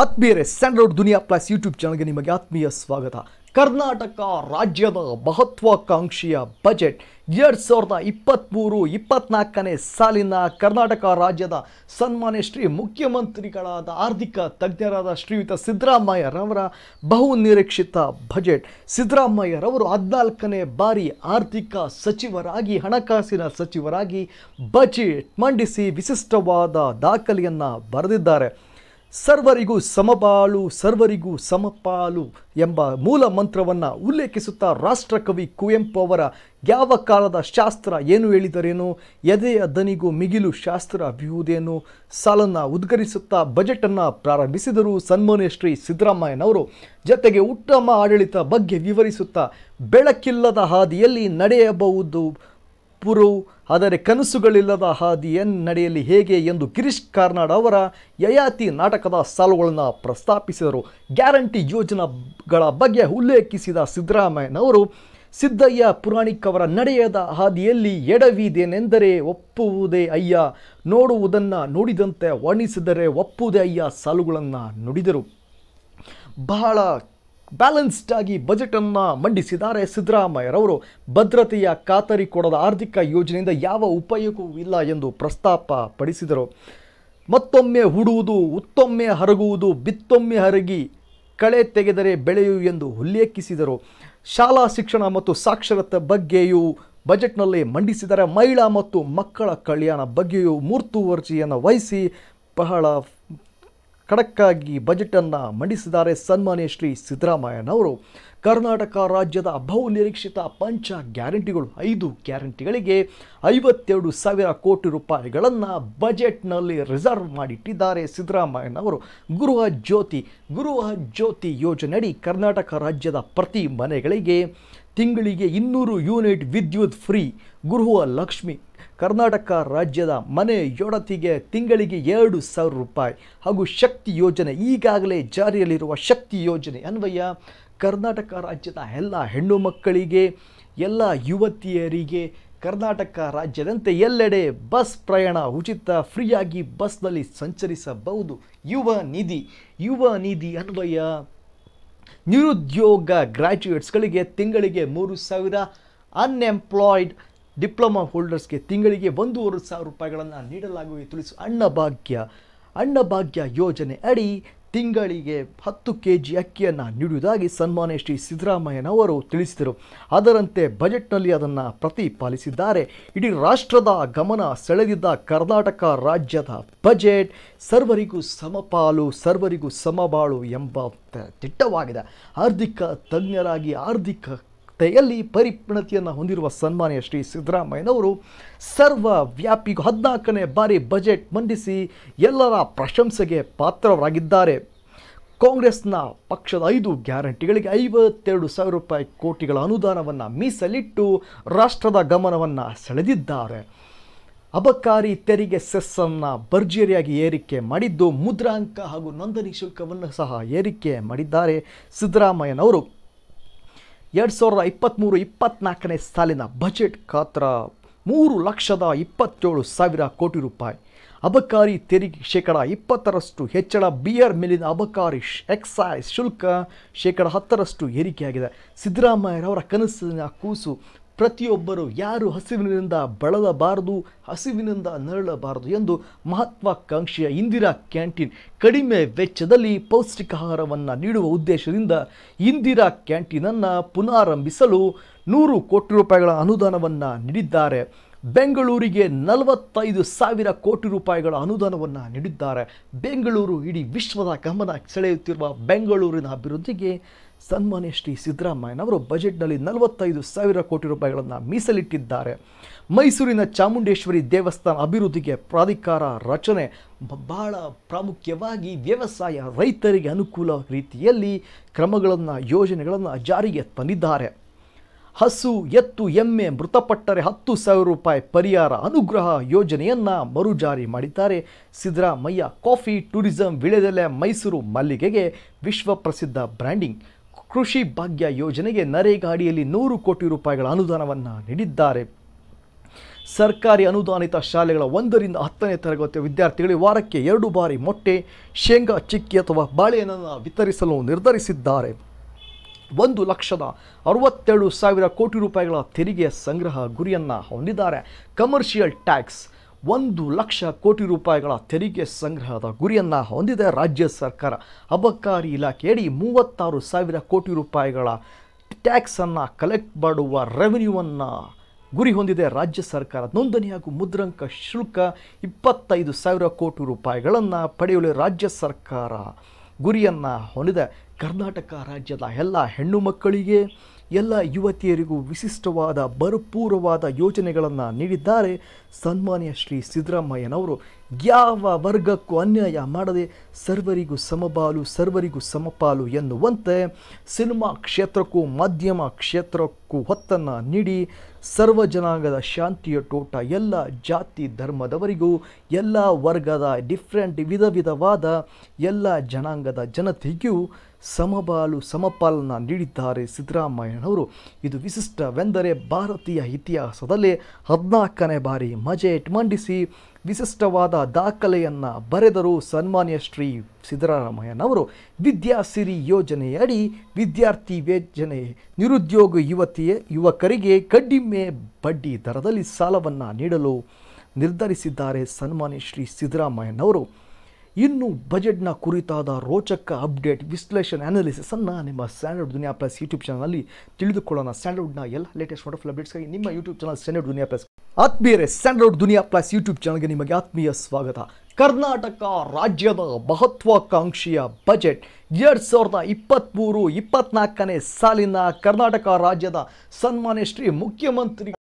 ಆತ್ಮೀಯರೇ, standard Duniya plus YouTube ಚಾನಲ್ಗೆ ನಿಮಗೆ ಆತ್ಮೀಯ ಸ್ವಾಗತ. ಕರ್ನಾಟಕ ರಾಜ್ಯದ ಮಹತ್ವಾಕಾಂಕ್ಷಿಯ ಬಜೆಟ್ ಎರಡು ಸಾವಿರದ ಇಪ್ಪತ್ತ್ಮೂರು ಇಪ್ಪತ್ನಾಲ್ಕನೇ ಸಾಲಿನ ಕರ್ನಾಟಕ ರಾಜ್ಯದ ಸನ್ಮಾನ್ಯ ಶ್ರೀ ಮುಖ್ಯಮಂತ್ರಿಗಳಾದ ಆರ್ಥಿಕ ತಜ್ಞರಾದ ಶ್ರೀಯುತ ಸಿದ್ದರಾಮಯ್ಯರವರ ಬಹು ನಿರೀಕ್ಷಿತ ಬಜೆಟ್. ಸಿದ್ದರಾಮಯ್ಯರವರು ಹದಿನಾಲ್ಕನೇ ಬಾರಿ ಆರ್ಥಿಕ ಸಚಿವರಾಗಿ, ಹಣಕಾಸಿನ ಸಚಿವರಾಗಿ ಬಜೆಟ್ ಮಂಡಿಸಿ ವಿಶಿಷ್ಟವಾದ ದಾಖಲೆಯನ್ನು ಬರೆದಿದ್ದಾರೆ. ಸರ್ವರಿಗೂ ಸಮಬಾಳು, ಸರ್ವರಿಗೂ ಸಮಪಾಲು ಎಂಬ ಮೂಲ ಮಂತ್ರವನ್ನು ಉಲ್ಲೇಖಿಸುತ್ತಾ ರಾಷ್ಟ್ರಕವಿ ಕುವೆಂಪು ಅವರ ಯಾವ ಕಾಲದ ಶಾಸ್ತ್ರ ಏನು ಹೇಳಿದರೇನು ಎದೆಯ ದನಿಗೂ ಮಿಗಿಲು ಶಾಸ್ತ್ರ ಅಭಿಯುವುದೇನು ಸಾಲನ್ನು ಉದ್ಗರಿಸುತ್ತಾ ಬಜೆಟನ್ನು ಪ್ರಾರಂಭಿಸಿದರು ಸನ್ಮಾನ್ಯ ಶ್ರೀ ಸಿದ್ದರಾಮಯ್ಯನವರು ಜತೆಗೆ ಉತ್ತಮ ಆಡಳಿತ ಬಗ್ಗೆ ವಿವರಿಸುತ್ತಾ ಬೆಳಕಿಲ್ಲದ ಹಾದಿಯಲ್ಲಿ ನಡೆಯಬಹುದು ಪುರು ಆದರೆ ಕನಸುಗಳಿಲ್ಲದ ಹಾದಿಯನ್ನು ನಡೆಯಲಿ ಹೇಗೆ ಎಂದು ಗಿರೀಶ್ ಕಾರ್ನಾಡ್ ಅವರ ಯಯಾತಿ ನಾಟಕದ ಸಾಲುಗಳನ್ನು ಪ್ರಸ್ತಾಪಿಸಿದರು. ಗ್ಯಾರಂಟಿ ಯೋಜನೆಗಳ ಬಗ್ಗೆ ಉಲ್ಲೇಖಿಸಿದ ಸಿದ್ದರಾಮಯ್ಯನವರು, ಸಿದ್ದಯ್ಯ ಪುರಾಣಿಕ್ ಅವರ ನಡೆಯದ ಹಾದಿಯಲ್ಲಿ ಎಡವಿದೇನೆಂದರೆ ಒಪ್ಪುವುದೇ ಅಯ್ಯ, ನೋಡುವುದನ್ನು ನೋಡಿದಂತೆ ವರ್ಣಿಸಿದರೆ ಒಪ್ಪುವುದೇ ಅಯ್ಯ ಸಾಲುಗಳನ್ನು ನುಡಿದರು. ಬಹಳ ಬ್ಯಾಲೆನ್ಸ್ಡ್ ಆಗಿ ಬಜೆಟನ್ನು ಮಂಡಿಸಿದ್ದಾರೆ ಸಿದ್ದರಾಮಯ್ಯರವರು. ಭದ್ರತೆಯ ಖಾತರಿ ಕೊಡದ ಆರ್ಥಿಕ ಯೋಜನೆಯಿಂದ ಯಾವ ಉಪಯೋಗವೂ ಇಲ್ಲ ಎಂದು ಪ್ರಸ್ತಾಪ ಪಡಿಸಿದರು. ಮತ್ತೊಮ್ಮೆ ಹೂಡುವುದು ಉತ್ತೊಮ್ಮೆ ಹರಗುವುದು, ಬಿತ್ತೊಮ್ಮೆ ಹರಗಿ ಕಳೆ ತೆಗೆದರೆ ಬೆಳೆಯು ಎಂದು ಉಲ್ಲೇಖಿಸಿದರು. ಶಾಲಾ ಶಿಕ್ಷಣ ಮತ್ತು ಸಾಕ್ಷರತೆ ಬಗ್ಗೆಯೂ ಬಜೆಟ್ನಲ್ಲಿ ಮಂಡಿಸಿದರೆ ಮಹಿಳಾ ಮತ್ತು ಮಕ್ಕಳ ಕಲ್ಯಾಣ ಬಗ್ಗೆಯೂ ಮೂರ್ತುವರ್ಜಿಯನ್ನು ವಹಿಸಿ ಬಹಳ ಖಡಕ್ಕಾಗಿ ಬಜೆಟನ್ನು ಮಂಡಿಸಿದ್ದಾರೆ ಸನ್ಮಾನ್ಯ ಶ್ರೀ ಸಿದ್ದರಾಮಯ್ಯನವರು. ಕರ್ನಾಟಕ ರಾಜ್ಯದ ಬಹು ನಿರೀಕ್ಷಿತ ಪಂಚ ಗ್ಯಾರಂಟಿಗಳು ಐದು ಗ್ಯಾರಂಟಿಗಳಿಗೆ ಐವತ್ತೆರಡು ಸಾವಿರ ಕೋಟಿ ರೂಪಾಯಿಗಳನ್ನು ಬಜೆಟ್ನಲ್ಲಿ ರಿಸರ್ವ್ ಮಾಡಿಟ್ಟಿದ್ದಾರೆ ಸಿದ್ದರಾಮಯ್ಯನವರು. ಗೃಹ ಜ್ಯೋತಿ ಗೃಹ ಜ್ಯೋತಿ ಯೋಜನೆಯಡಿ ಕರ್ನಾಟಕ ರಾಜ್ಯದ ಪ್ರತಿ ಮನೆಗಳಿಗೆ ತಿಂಗಳಿಗೆ ಇನ್ನೂರು ಯೂನಿಟ್ ವಿದ್ಯುತ್ ಫ್ರೀ ಗೃಹ ಲಕ್ಷ್ಮಿ ಕರ್ನಾಟಕ ರಾಜ್ಯದ ಮನೆ ಯೊಡತಿಗೆ ತಿಂಗಳಿಗೆ ಎರಡು ಸಾವಿರ ರೂಪಾಯಿ ಹಾಗೂ ಶಕ್ತಿ ಯೋಜನೆ ಈಗಾಗಲೇ ಜಾರಿಯಲ್ಲಿರುವ ಶಕ್ತಿ ಯೋಜನೆ ಅನ್ವಯ ಕರ್ನಾಟಕ ರಾಜ್ಯದ ಎಲ್ಲ ಹೆಣ್ಣು ಮಕ್ಕಳಿಗೆ, ಎಲ್ಲ ಯುವತಿಯರಿಗೆ ಕರ್ನಾಟಕ ರಾಜ್ಯದಂತೆ ಎಲ್ಲೆಡೆ ಬಸ್ ಪ್ರಯಾಣ ಉಚಿತ ಫ್ರೀಯಾಗಿ ಬಸ್ನಲ್ಲಿ ಸಂಚರಿಸಬಹುದು. ಯುವ ನಿಧಿ ಯುವ ನಿಧಿ ಅನ್ವಯ. ನಿರುದ್ಯೋಗ ಗ್ರ್ಯಾಜುಯೇಟ್ಸ್ಗಳಿಗೆ ತಿಂಗಳಿಗೆ ಮೂರು ಸಾವಿರ, ಅನ್ಎಂಪ್ಲಾಯ್ಡ್ ಡಿಪ್ಲೊಮಾ ಹೋಲ್ಡರ್ಸ್ಗೆ ತಿಂಗಳಿಗೆ ಒಂದೂವರೆ ಸಾವಿರ ರೂಪಾಯಿಗಳನ್ನು ನೀಡಲಾಗುವುದು ತಿಳಿಸು ಅನ್ನಭಾಗ್ಯ ಅನ್ನಭಾಗ್ಯ ಯೋಜನೆ ಅಡಿ ತಿಂಗಳಿಗೆ ಹತ್ತು ಕೆ ಜಿ ಅಕ್ಕಿಯನ್ನು ನೀಡುವುದಾಗಿ ಸನ್ಮಾನ್ಯ ಶ್ರೀ ಸಿದ್ದರಾಮಯ್ಯನವರು ತಿಳಿಸಿದರು. ಅದರಂತೆ ಬಜೆಟ್ನಲ್ಲಿ ಅದನ್ನು ಪ್ರತಿಪಾಲಿಸಿದ್ದಾರೆ ಇಡೀ ರಾಷ್ಟ್ರದ ಗಮನ ಸೆಳೆದಿದ್ದ ಕರ್ನಾಟಕ ರಾಜ್ಯದ ಬಜೆಟ್ ಸರ್ವರಿಗೂ ಸಮಪಾಲು, ಸರ್ವರಿಗೂ ಸಮಬಾಳು ಎಂಬ ತಿಟ್ಟವಾಗಿದೆ. ಆರ್ಥಿಕ ತಜ್ಞರಾಗಿ ಆರ್ಥಿಕ ತೆಯಲ್ಲಿ ಪರಿಪೂರ್ಣತೆಯನ್ನು ಹೊಂದಿರುವ ಸನ್ಮಾನ್ಯ ಶ್ರೀ ಸಿದ್ದರಾಮಯ್ಯನವರು ಸರ್ವ ವ್ಯಾಪಿ ಹದಿನಾಲ್ಕನೇ ಬಾರಿ ಬಜೆಟ್ ಮಂಡಿಸಿ ಎಲ್ಲರ ಪ್ರಶಂಸೆಗೆ ಪಾತ್ರರಾಗಿದ್ದಾರೆ. ಕಾಂಗ್ರೆಸ್ನ ಪಕ್ಷದ ಐದು ಗ್ಯಾರಂಟಿಗಳಿಗೆ ಐವತ್ತೆರಡು ಸಾವಿರ ರೂಪಾಯಿ ಕೋಟಿಗಳ ಅನುದಾನವನ್ನು ಮೀಸಲಿಟ್ಟು ರಾಷ್ಟ್ರದ ಗಮನವನ್ನು ಸೆಳೆದಿದ್ದಾರೆ. ಅಬಕಾರಿ ತೆರಿಗೆ ಸೆಸ್ಸನ್ನು ಭರ್ಜರಿಯಾಗಿ ಏರಿಕೆ ಮಾಡಿದ್ದು ಮುದ್ರಾಂಕ ಹಾಗೂ ನೋಂದಣಿ ಶುಲ್ಕವನ್ನು ಸಹ ಏರಿಕೆ ಮಾಡಿದ್ದಾರೆ ಸಿದ್ದರಾಮಯ್ಯನವರು. ಎರಡು ಸಾವಿರದ ಇಪ್ಪತ್ತ್ಮೂರು ಇಪ್ಪತ್ತ್ನಾಲ್ಕನೇ ಸಾಲಿನ ಬಜೆಟ್ ಗಾತ್ರ ಮೂರು ಲಕ್ಷದ ಇಪ್ಪತ್ತೇಳು ಸಾವಿರ ಕೋಟಿ ರೂಪಾಯಿ. ಅಬಕಾರಿ ತೆರಿಗೆ ಶೇಕಡ ಇಪ್ಪತ್ತರಷ್ಟು ಹೆಚ್ಚಳ ಬಿಯರ್ ಮೇಲಿನ ಅಬಕಾರಿ ಎಕ್ಸೈಸ್ ಶುಲ್ಕ ಶೇಕಡ ಹತ್ತರಷ್ಟು ಏರಿಕೆಯಾಗಿದೆ. ಸಿದ್ದರಾಮಯ್ಯರವರ ಕನಸಿನ ಕೂಸು ಪ್ರತಿಯೊಬ್ಬರು ಯಾರು ಹಸಿವಿನಿಂದ ಬಳಲಬಾರದು, ಹಸಿವಿನಿಂದ ನರಳಬಾರದು ಎಂದು ಮಹತ್ವಾಕಾಂಕ್ಷೆಯ ಇಂದಿರಾ ಕ್ಯಾಂಟೀನ್ ಕಡಿಮೆ ವೆಚ್ಚದಲ್ಲಿ ಪೌಷ್ಟಿಕಾಹಾರವನ್ನು ನೀಡುವ ಉದ್ದೇಶದಿಂದ ಇಂದಿರಾ ಕ್ಯಾಂಟೀನನ್ನು ಪುನಾರಂಭಿಸಲು ನೂರು ಕೋಟಿ ರೂಪಾಯಿಗಳ ಅನುದಾನವನ್ನು ನೀಡಿದ್ದಾರೆ. ಬೆಂಗಳೂರಿಗೆ ನಲವತ್ತೈದು ಸಾವಿರ ಕೋಟಿ ರೂಪಾಯಿಗಳ ಅನುದಾನವನ್ನು ನೀಡಿದ್ದಾರೆ. ಬೆಂಗಳೂರು ಇಡೀ ವಿಶ್ವದ ಗಮನ ಸೆಳೆಯುತ್ತಿರುವ ಬೆಂಗಳೂರಿನ ಅಭಿವೃದ್ಧಿಗೆ ಸನ್ಮಾನ್ಯ ಶ್ರೀ ಸಿದ್ದರಾಮಯ್ಯನವರು ಬಜೆಟ್ನಲ್ಲಿ ನಲವತ್ತೈದು ಸಾವಿರ ಕೋಟಿ ರೂಪಾಯಿಗಳನ್ನು ಮೀಸಲಿಟ್ಟಿದ್ದಾರೆ. ಮೈಸೂರಿನ ಚಾಮುಂಡೇಶ್ವರಿ ದೇವಸ್ಥಾನ ಅಭಿವೃದ್ಧಿಗೆ ಪ್ರಾಧಿಕಾರ ರಚನೆ ಬಹಳ ಪ್ರಾಮುಖ್ಯವಾಗಿ ವ್ಯವಸಾಯ ರೈತರಿಗೆ ಅನುಕೂಲ ರೀತಿಯಲ್ಲಿ ಕ್ರಮಗಳನ್ನು, ಯೋಜನೆಗಳನ್ನು ಜಾರಿಗೆ ತಂದಿದ್ದಾರೆ. ಹಸು, ಎತ್ತು, ಎಮ್ಮೆ, ಮೃತಪಟ್ಟರೆ ಹತ್ತು ಸಾವಿರ ರೂಪಾಯಿ ಪರಿಹಾರ ಅನುಗ್ರಹ ಯೋಜನೆಯನ್ನು ಮರುಜಾರಿ ಮಾಡಿದ್ದಾರೆ. ಸಿದ್ದರಾಮಯ್ಯ ಕಾಫಿ ಟೂರಿಸಂ ವಿಳೆದೆಲೆ ಮೈಸೂರು ಮಲ್ಲಿಗೆಗೆ ವಿಶ್ವ ಪ್ರಸಿದ್ಧ ಬ್ರ್ಯಾಂಡಿಂಗ್. ಕೃಷಿ ಭಾಗ್ಯ ಯೋಜನೆಗೆ ನರೇಗಾ ಅಡಿಯಲ್ಲಿ ನೂರು ಕೋಟಿ ರೂಪಾಯಿಗಳ ಅನುದಾನವನ್ನು ನೀಡಿದ್ದಾರೆ. ಸರ್ಕಾರಿ ಅನುದಾನಿತ ಶಾಲೆಗಳ ಒಂದರಿಂದ ಹತ್ತನೇ ತರಗತಿಯ ವಿದ್ಯಾರ್ಥಿಗಳಿಗೆ ವಾರಕ್ಕೆ ಎರಡು ಬಾರಿ ಮೊಟ್ಟೆ, ಶೇಂಗಾ, ಚಿಕ್ಕಿ ಅಥವಾ ಬಾಳೆಹಣ್ಣನ್ನು ವಿತರಿಸಲು ನಿರ್ಧರಿಸಿದ್ದಾರೆ. ಒಂದು ಲಕ್ಷದ ಅರವತ್ತೆರಡು ಸಾವಿರ ಕೋಟಿ ರೂಪಾಯಿಗಳ ತೆರಿಗೆ ಸಂಗ್ರಹ ಗುರಿಯನ್ನು ಹೊಂದಿದ್ದಾರೆ. ಕಮರ್ಷಿಯಲ್ ಟ್ಯಾಕ್ಸ್ ಒಂದು ಲಕ್ಷ ಕೋಟಿ ರೂಪಾಯಿಗಳ ತೆರಿಗೆ ಸಂಗ್ರಹದ ಗುರಿಯನ್ನು ಹೊಂದಿದೆ ರಾಜ್ಯ ಸರ್ಕಾರ. ಅಬಕಾರಿ ಇಲಾಖೆಯಡಿ ಮೂವತ್ತಾರು ಸಾವಿರ ಕೋಟಿ ರೂಪಾಯಿಗಳ ಟ್ಯಾಕ್ಸನ್ನು ಕಲೆಕ್ಟ್ ಮಾಡುವ ರೆವಿನ್ಯೂವನ್ನು ಗುರಿ ಹೊಂದಿದೆ ರಾಜ್ಯ ಸರ್ಕಾರ. ನೋಂದಣಿ ಹಾಗೂ ಮುದ್ರಾಂಕ ಶುಲ್ಕ ಇಪ್ಪತ್ತೈದು ಸಾವಿರ ಕೋಟಿ ರೂಪಾಯಿಗಳನ್ನು ಪಡೆಯಲು ರಾಜ್ಯ ಸರ್ಕಾರ ಗುರಿಯನ್ನು ಹೊಂದಿದೆ. ಕರ್ನಾಟಕ ರಾಜ್ಯದ ಎಲ್ಲ ಹೆಣ್ಣು ಮಕ್ಕಳಿಗೆ ಎಲ್ಲ ಯುವತಿಯರಿಗೂ ವಿಶಿಷ್ಟವಾದ ಭರಪೂರವಾದ ಯೋಜನೆಗಳನ್ನು ನೀಡಿದ್ದಾರೆ. ಸನ್ಮಾನ್ಯ ಶ್ರೀ ಸಿದ್ದರಾಮಯ್ಯನವರು, ಯಾವ ವರ್ಗಕ್ಕೂ ಅನ್ಯಾಯ ಮಾಡದೆ ಸರ್ವರಿಗೂ ಸಮಬಾಲು, ಸರ್ವರಿಗೂ ಸಮಪಾಲು ಎನ್ನುವಂತೆ ಸಿನಿಮಾ ಕ್ಷೇತ್ರಕ್ಕೂ ಮಾಧ್ಯಮ ಕ್ಷೇತ್ರಕ್ಕೂ ಹೊತ್ತನ್ನು ನೀಡಿ ಸರ್ವ ಜನಾಂಗದ ಶಾಂತಿಯ ತೋಟ ಎಲ್ಲ ಜಾತಿ ಧರ್ಮದವರಿಗೂ, ಎಲ್ಲ ವರ್ಗದ ಡಿಫ್ರೆಂಟ್ ವಿಧ ವಿಧವಾದ ಎಲ್ಲ ಜನಾಂಗದ ಜನತೆಗೂ ಸಮಬಾಲು ಸಮಪಾಲನ ನೀಡಿದ್ದಾರೆ ಸಿದ್ದರಾಮಯ್ಯನವರು. ಇದು ವಿಶಿಷ್ಟವೆಂದರೆ ಭಾರತೀಯ ಇತಿಹಾಸದಲ್ಲಿ ಹದಿನಾಲ್ಕನೇ ಬಾರಿ ಮಜೆಟ್ ಮಂಡಿಸಿ ವಿಶಿಷ್ಟವಾದ ದಾಖಲೆಯನ್ನು ಬರೆದರು ಸನ್ಮಾನ್ಯ ಶ್ರೀ ಸಿದ್ದರಾಮಯ್ಯನವರು ವಿದ್ಯಾಸಿರಿ ಯೋಜನೆಯಡಿ ವಿದ್ಯಾರ್ಥಿ ವೇಜನೆ ನಿರುದ್ಯೋಗ ಯುವತಿಯ, ಯುವಕರಿಗೆ ಕಡಿಮೆ ಬಡ್ಡಿ ದರದಲ್ಲಿ ಸಾಲವನ್ನು ನೀಡಲು ನಿರ್ಧರಿಸಿದ್ದಾರೆ ಸನ್ಮಾನ್ಯ ಶ್ರೀ ಸಿದ್ದರಾಮಯ್ಯನವರು ಇನ್ನು ಬಜೆಟ್ನ ಕುರಿತಾದ ರೋಚಕ ಅಪ್ಡೇಟ್ ವಿಶ್ಲೇಷಣೆ ಅನಾಲಿಸಿಸನ್ನು ನಿಮ್ಮ ಸ್ಟ್ಯಾಂಡರ್ಡ್ ದುನಿಯಾ ಪ್ಲಸ್ ಯೂಟ್ಯೂಬ್ ಚಾನಲಲ್ಲಿ ತಿಳಿದುಕೊಳ್ಳೋಣ. ಸ್ಟ್ಯಾಂಡರ್ಡ್ನ ಎಲ್ಲ ಲೇಟೆಸ್ಟ್ ವಾಟರ್ಫುಲ್ ಅಪ್ಡೇಟ್ಸ್ಗಾಗಿ ನಿಮ್ಮ YouTube channel standard Duniya plus ಆತ್ಮೀಯರೇ ಸ್ಟ್ಯಾಂಡರ್ಡ್ ದುನಿಯಾ ಪ್ಲಸ್ ಯೂಟ್ಯೂಬ್ ಚಾನಲ್ಗೆ ನಿಮಗೆ ಆತ್ಮೀಯ ಸ್ವಾಗತ. ಕರ್ನಾಟಕ ರಾಜ್ಯದ ಮಹತ್ವಾಕಾಂಕ್ಷಿಯ ಬಜೆಟ್ ಎರಡು ಸಾವಿರದ ಇಪ್ಪತ್ತ್ಮೂರು ಇಪ್ಪತ್ತ್ನಾಲ್ಕನೇ ಸಾಲಿನ ಕರ್ನಾಟಕ ರಾಜ್ಯದ ಸನ್ಮಾನ್ಯ ಶ್ರೀ ಮುಖ್ಯಮಂತ್ರಿ